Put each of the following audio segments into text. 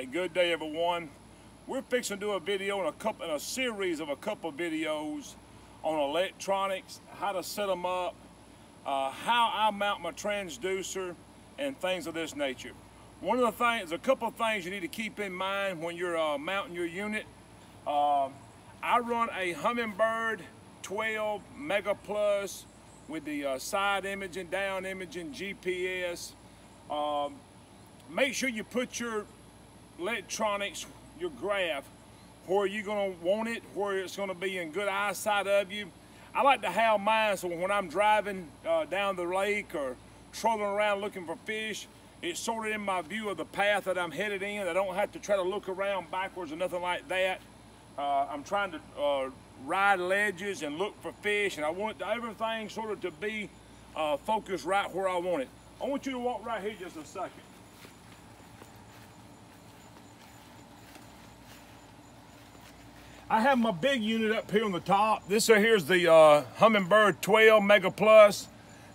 Hey, good day everyone. We're fixing to do a video in a couple in a series of a couple videos on electronics, how to set them up, uh, how I mount my transducer, and things of this nature. One of the things, a couple of things you need to keep in mind when you're uh, mounting your unit. Uh, I run a Humminbird 12 Mega Plus with the uh, side imaging, down imaging, GPS. Um, make sure you put your electronics, your graph, where you're gonna want it, where it's gonna be in good eyesight of you. I like to have mine so when I'm driving uh, down the lake or trolling around looking for fish, it's sort of in my view of the path that I'm headed in. I don't have to try to look around backwards or nothing like that. Uh, I'm trying to uh, ride ledges and look for fish, and I want everything sort of to be uh, focused right where I want it. I want you to walk right here just a second. I have my big unit up here on the top. This right here is the uh, Humminbird 12 Mega Plus.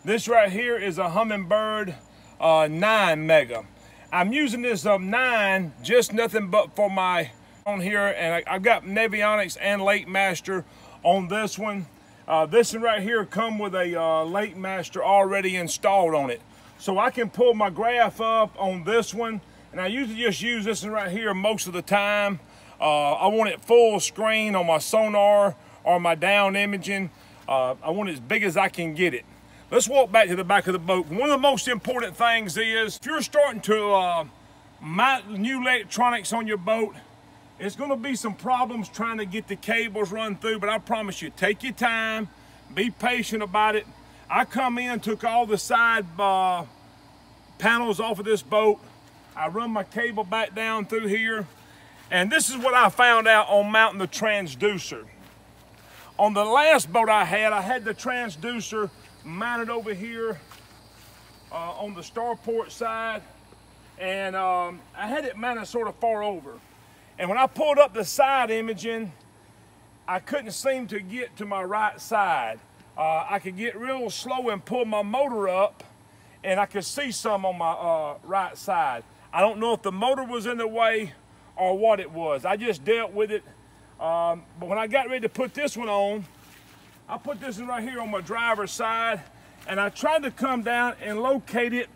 This right here is a Humminbird uh, 9 Mega. I'm using this um, 9 just nothing but for my on here and I, have got Navionics and Lake Master on this one. Uh, this one right here come with a uh, Lake Master already installed on it. So I can pull my graph up on this one and I usually just use this one right here most of the time. Uh, I want it full screen on my sonar or my down imaging. Uh, I want it as big as I can get it. Let's walk back to the back of the boat. One of the most important things is if you're starting to uh, mount new electronics on your boat, it's gonna be some problems trying to get the cables run through, but I promise you, take your time, be patient about it. I come in, took all the side uh, panels off of this boat. I run my cable back down through here. And this is what I found out on mounting the transducer. On the last boat I had, I had the transducer mounted over here uh, on the starport side. And um, I had it mounted sort of far over. And when I pulled up the side imaging, I couldn't seem to get to my right side. Uh, I could get real slow and pull my motor up and I could see some on my uh, right side. I don't know if the motor was in the way or what it was. I just dealt with it. Um, but when I got ready to put this one on, I put this one right here on my driver's side and I tried to come down and locate it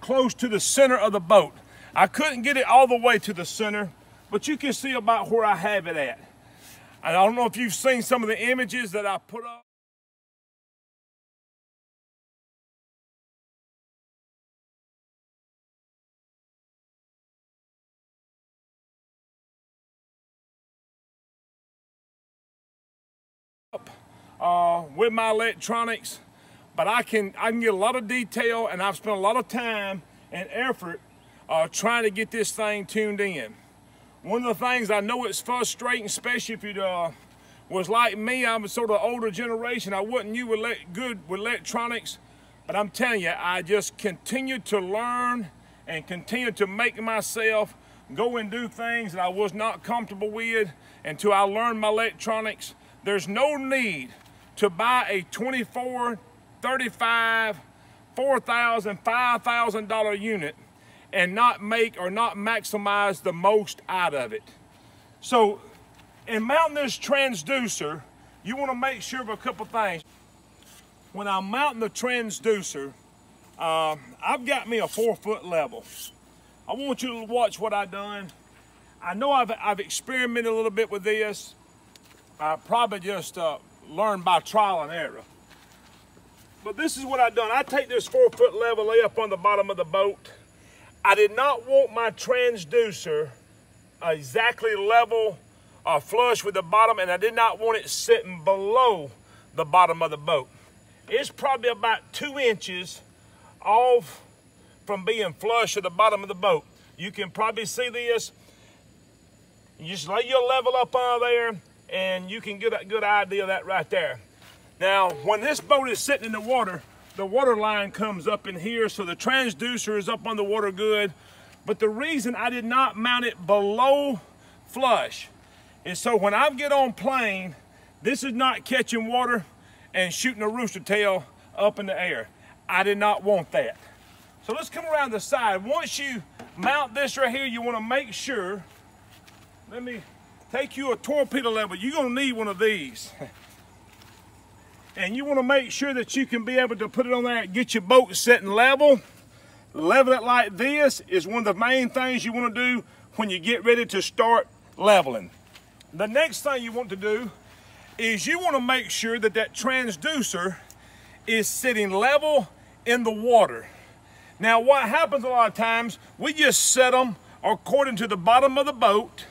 close to the center of the boat. I couldn't get it all the way to the center, but you can see about where I have it at. I don't know if you've seen some of the images that I put up. Uh, with my electronics, but I can I can get a lot of detail, and I've spent a lot of time and effort uh, trying to get this thing tuned in. One of the things I know it's frustrating, especially if you uh, was like me, I'm a sort of older generation. I wasn't new with good with electronics, but I'm telling you, I just continue to learn and continue to make myself go and do things that I was not comfortable with until I learned my electronics. There's no need to buy a 24, 35, 4,000, $5,000 unit and not make or not maximize the most out of it. So in mounting this transducer, you want to make sure of a couple things. When I'm mounting the transducer, uh, I've got me a four foot level. I want you to watch what I've done. I know I've, I've experimented a little bit with this. I probably just uh, learned by trial and error. But this is what I've done. I take this four foot level lay up on the bottom of the boat. I did not want my transducer exactly level or flush with the bottom and I did not want it sitting below the bottom of the boat. It's probably about two inches off from being flush at the bottom of the boat. You can probably see this. You just lay your level up on there and you can get a good idea of that right there. Now, when this boat is sitting in the water, the water line comes up in here, so the transducer is up on the water good. But the reason I did not mount it below flush is so when I get on plane, this is not catching water and shooting a rooster tail up in the air. I did not want that. So let's come around the side. Once you mount this right here, you want to make sure, let me take you a torpedo level. You're going to need one of these. and you want to make sure that you can be able to put it on there and get your boat set and level. Level it like this is one of the main things you want to do when you get ready to start leveling. The next thing you want to do is you want to make sure that that transducer is sitting level in the water. Now what happens a lot of times, we just set them according to the bottom of the boat,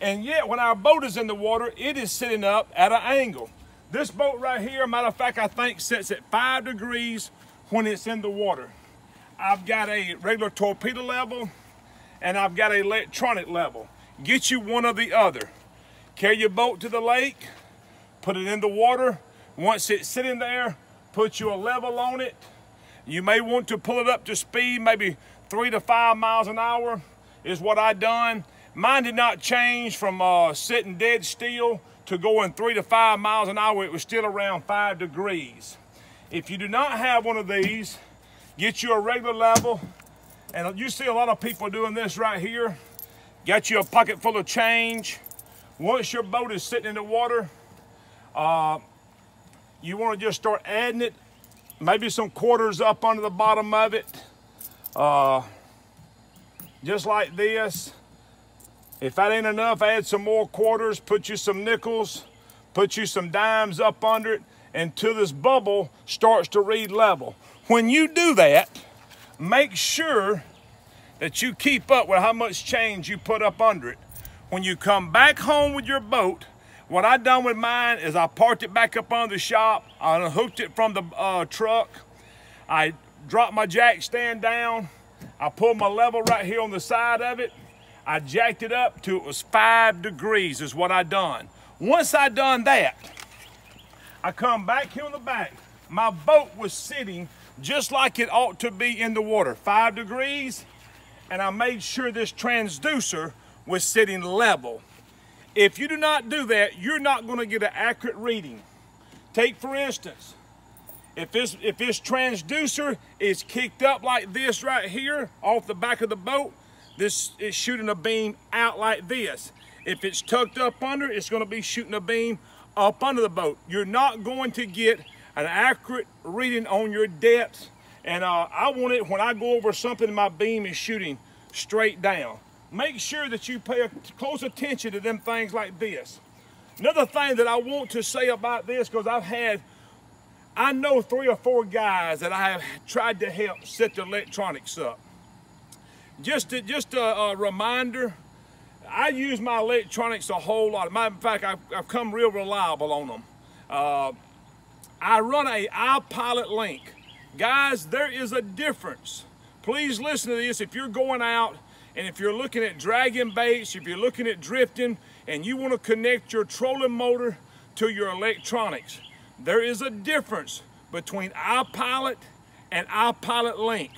and yet when our boat is in the water, it is sitting up at an angle. This boat right here, matter of fact, I think sits at five degrees when it's in the water. I've got a regular torpedo level, and I've got an electronic level. Get you one or the other. Carry your boat to the lake, put it in the water. Once it's sitting there, put you a level on it. You may want to pull it up to speed, maybe three to five miles an hour is what I done. Mine did not change from uh, sitting dead still to going three to five miles an hour. It was still around five degrees. If you do not have one of these, get you a regular level. And you see a lot of people doing this right here. Got you a pocket full of change. Once your boat is sitting in the water, uh, you want to just start adding it. Maybe some quarters up under the bottom of it. Uh, just like this. If that ain't enough, add some more quarters, put you some nickels, put you some dimes up under it until this bubble starts to read level. When you do that, make sure that you keep up with how much change you put up under it. When you come back home with your boat, what I done with mine is I parked it back up on the shop. I unhooked it from the uh, truck. I dropped my jack stand down. I pulled my level right here on the side of it. I jacked it up to it was five degrees is what I done. Once I done that, I come back here on the back. My boat was sitting just like it ought to be in the water, five degrees, and I made sure this transducer was sitting level. If you do not do that, you're not going to get an accurate reading. Take for instance, if this, if this transducer is kicked up like this right here off the back of the boat, this is shooting a beam out like this. If it's tucked up under, it's going to be shooting a beam up under the boat. You're not going to get an accurate reading on your depth. And uh, I want it when I go over something, my beam is shooting straight down make sure that you pay close attention to them things like this. Another thing that I want to say about this, because I've had, I know three or four guys that I have tried to help set the electronics up. Just, to, just a, a reminder, I use my electronics a whole lot. Of fact, I've, I've come real reliable on them. Uh, I run a iPilot link. Guys, there is a difference. Please listen to this. If you're going out and if you're looking at dragging baits, if you're looking at drifting, and you want to connect your trolling motor to your electronics, there is a difference between iPilot and iPilot Link.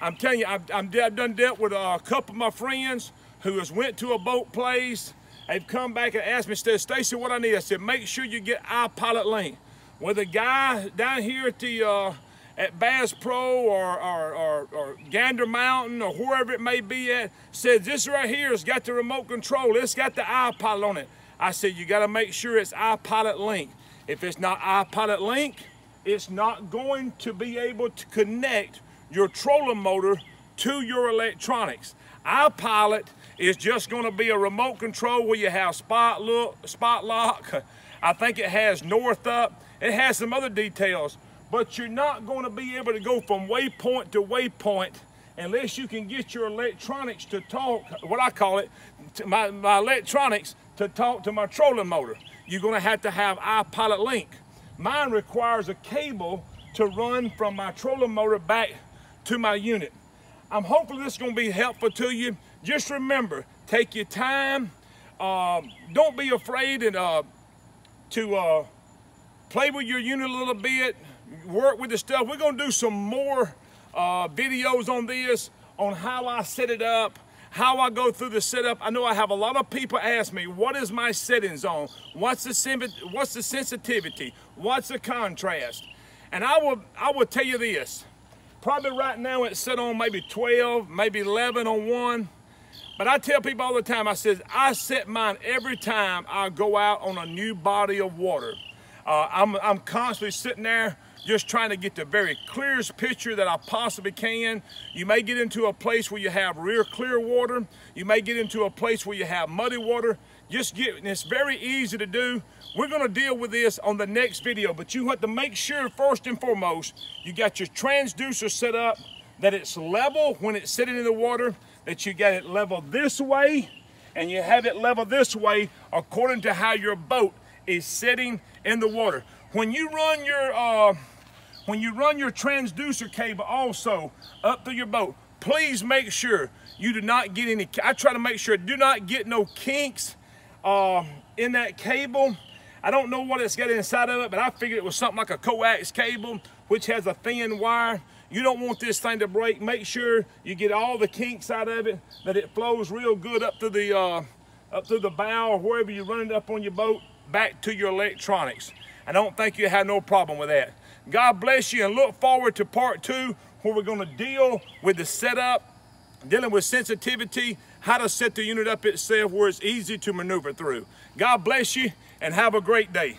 I'm telling you, I've, I've done dealt with a couple of my friends who has went to a boat place. They've come back and asked me, said, Stacy, what I need? I said, make sure you get iPilot Link. Well, the guy down here at the uh, at Bass Pro or, or, or, or, Gander Mountain or wherever it may be at said this right here has got the remote control. It's got the iPilot on it. I said you got to make sure it's iPilot Link. If it's not iPilot Link, it's not going to be able to connect your trolling motor to your electronics. iPilot is just going to be a remote control where you have spot look, spot lock. I think it has north up. It has some other details but you're not going to be able to go from waypoint to waypoint unless you can get your electronics to talk, what I call it, my, my electronics to talk to my trolling motor. You're going to have to have iPilot Link. Mine requires a cable to run from my trolling motor back to my unit. I'm hoping this is going to be helpful to you. Just remember, take your time. Uh, don't be afraid and, uh, to uh, play with your unit a little bit work with the stuff. We're gonna do some more uh, videos on this, on how I set it up, how I go through the setup. I know I have a lot of people ask me, what is my settings on? What's the, what's the sensitivity? What's the contrast? And I will, I will tell you this, Probably right now it's set on maybe 12, maybe 11 on one. But I tell people all the time, I says, I set mine every time I go out on a new body of water. Uh, I'm, I'm constantly sitting there just trying to get the very clearest picture that I possibly can. You may get into a place where you have real clear water. You may get into a place where you have muddy water. Just get, it's very easy to do. We're gonna deal with this on the next video, but you have to make sure first and foremost, you got your transducer set up, that it's level when it's sitting in the water, that you got it level this way, and you have it level this way according to how your boat is sitting in the water. When you run your uh, when you run your transducer cable also up through your boat, please make sure you do not get any, I try to make sure, do not get no kinks uh, in that cable. I don't know what it's got inside of it, but I figured it was something like a coax cable, which has a thin wire. You don't want this thing to break. Make sure you get all the kinks out of it, that it flows real good up to the uh, up through the bow or wherever you run it up on your boat, back to your electronics. I don't think you have no problem with that. God bless you and look forward to part two where we're going to deal with the setup, dealing with sensitivity, how to set the unit up itself where it's easy to maneuver through. God bless you and have a great day.